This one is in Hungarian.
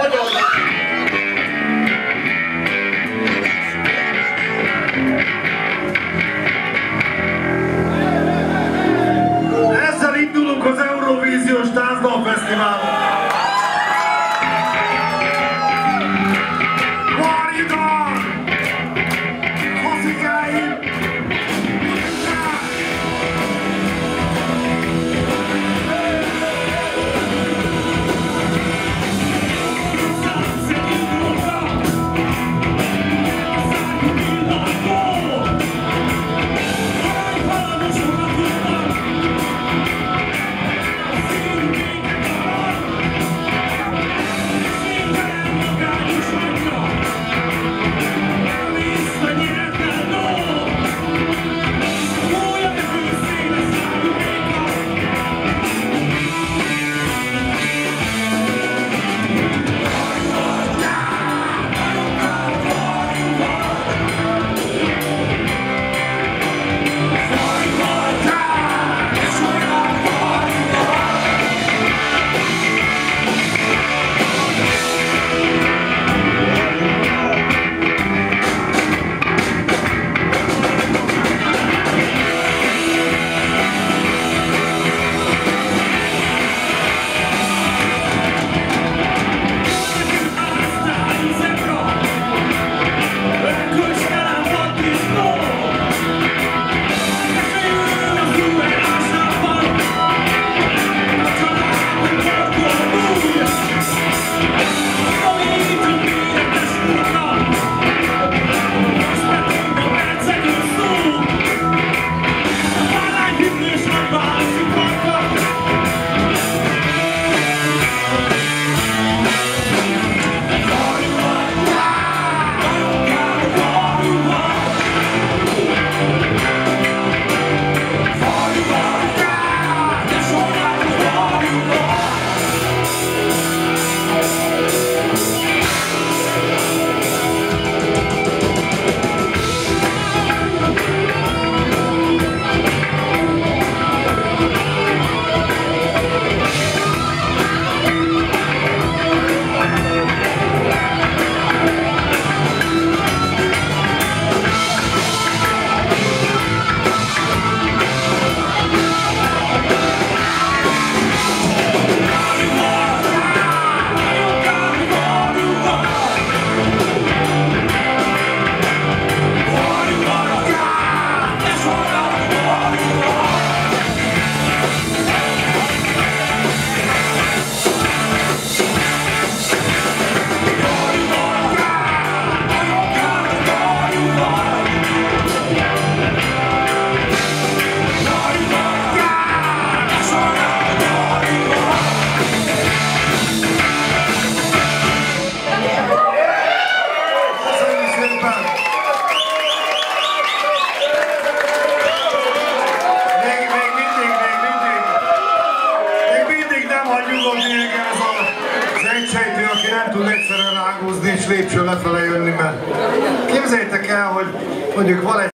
Olha, olha. Egyszerűen rágózni és lépcső lefele jönni, mert képzeljétek el, hogy mondjuk van egy